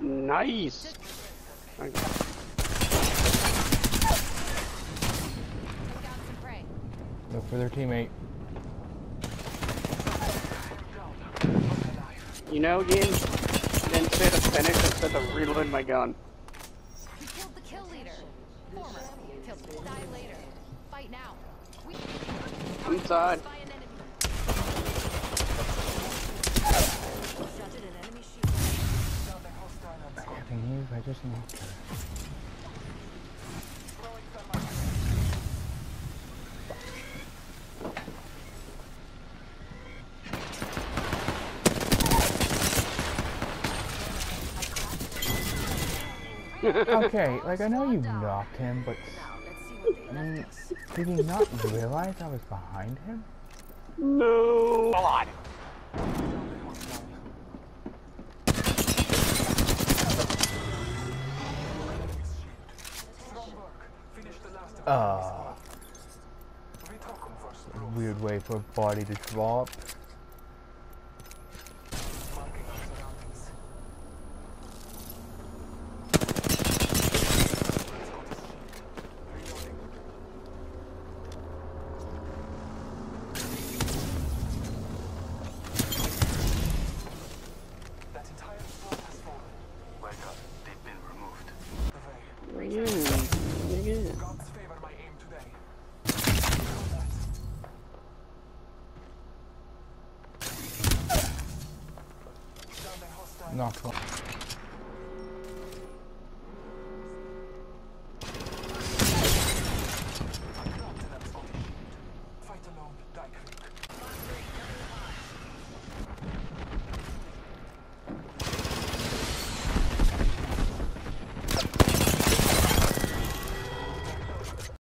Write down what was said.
Nice. Okay. Took down some prey. Look for their teammate. You know, Yin, instead of finish, instead of reload my gun. We killed the kill leader. Former. Kills die later. Fight now. We Inside. by I can use, I just need to. okay, like I know you knocked him, but I mean, did he not realize I was behind him? No. God. Uh, weird way for a body to drop. knocked one. Fight alone, die quick.